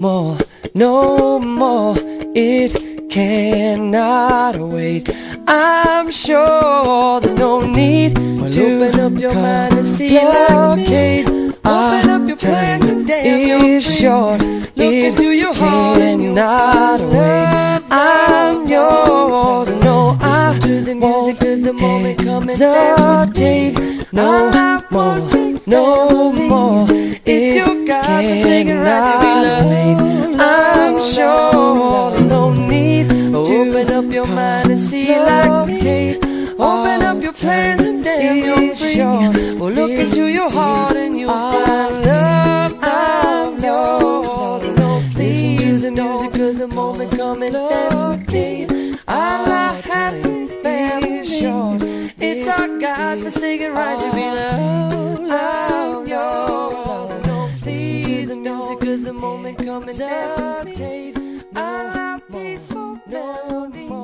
more, no more. It cannot wait. I'm sure there's no need to open up your mind and see like me. Open up your and damn, is short. Look it into your heart cannot wait. I'm yours. No, I to the music of the moment. Come and dance with me. No more, no more. Your God forsaken right to be loved. I'm sure no need to open up your mind and see like me. Open up your plans and damn, you're free. Well, look into your heart and you'll find love. I'm yours. Listen to the music of the moment. Come and dance with me. I'm happy family. It's our God forsaken right to be loved. The music of the moment. Come and with me. I'm peaceful.